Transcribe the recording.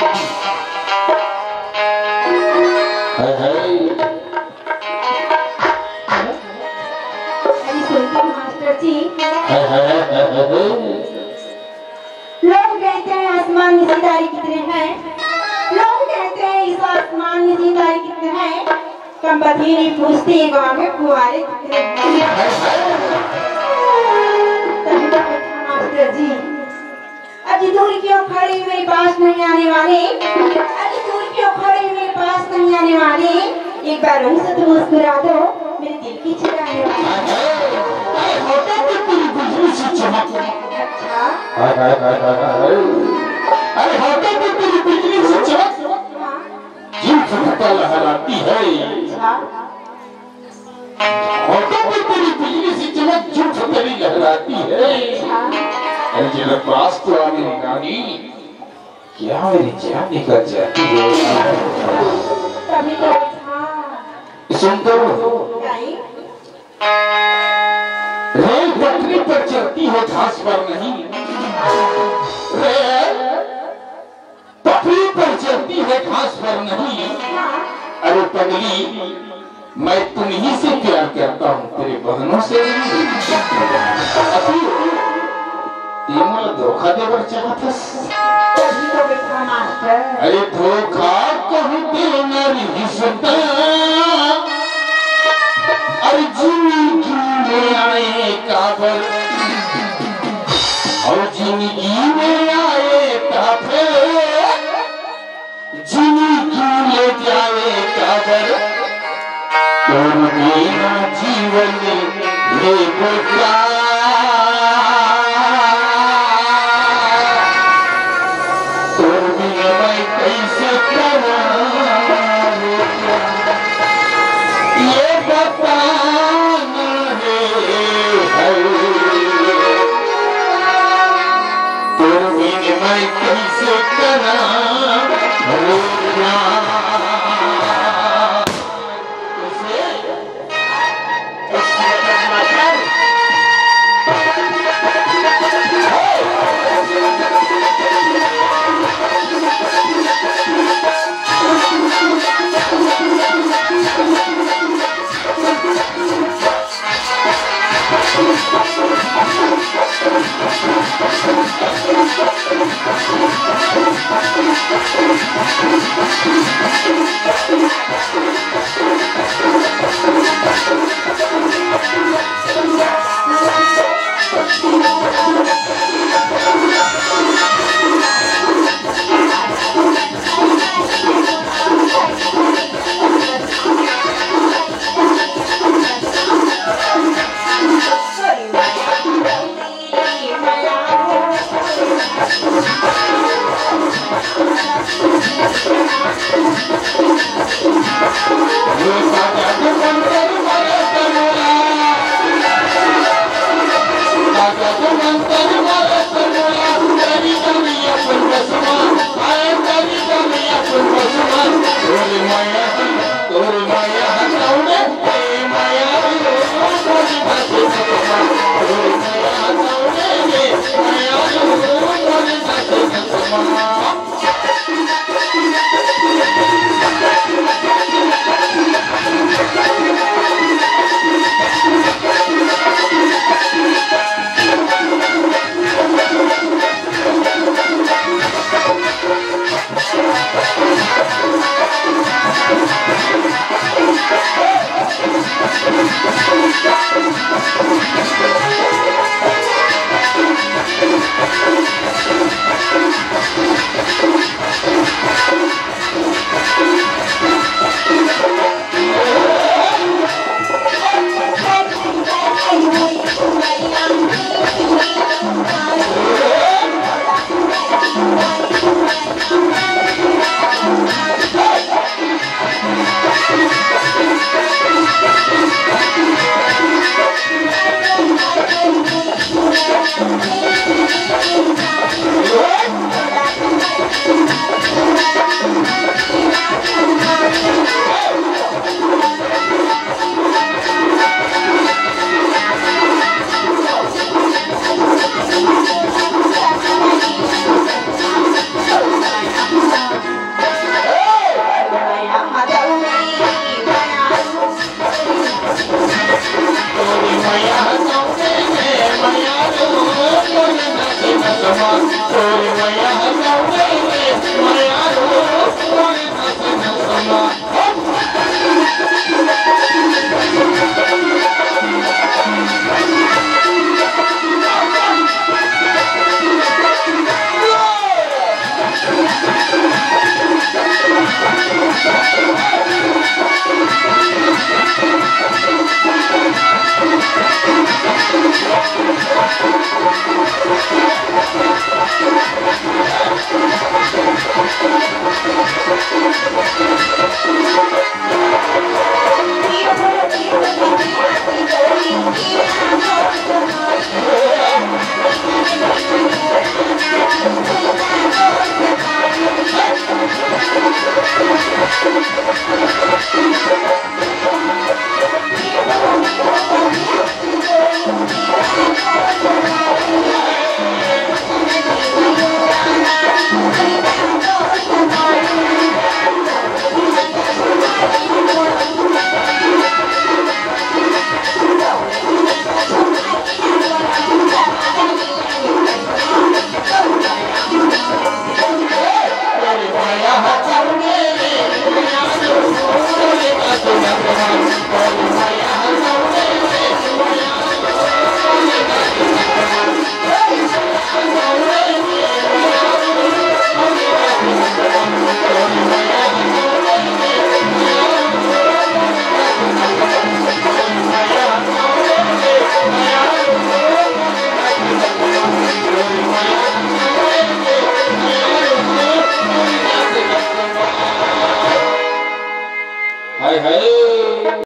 लोग कहते हैं आसमान में सितारे कितने हैं? लोग कहते हैं इस आसमान में सितारे कितने हैं? कम बथेरी पूछती है गाँव में फुहारे कितने हैं? तो जी। अजी दूर क्यों खड़े मेरे पास नहीं आने वाले अजी दूर क्यों खड़े मेरे पास नहीं आने वाले एक बार वहीं से तो मुस्कुरा दो मेरे दिल की है, अच्छा है, है, है, है, है, है। अरे होठों पे तेरी बिजली सी चमक हाँ, जुल्फ लहराती है अच्छा होठों पे तेरी बिजली सी चमक जुल्फ तेरी लहराती है रेल पटरी पर चलती है, घास पर नहीं। रेल पटरी पर चलती है, घास पर नहीं। अरे पगली, मैं तुम ही से प्यार करता हूँ, तेरे बहनों से नहीं। तीनों धोखा देवर चाहतस तो अरे धोखा कहूँ तेरा रिश्ता अरे ज़िंदगी काबर और ज़िंदगी में आए काबर ज़िंदगी ले जाए काबर तोर बिना जीवन ये बेकार Allah. Let's go. Come on.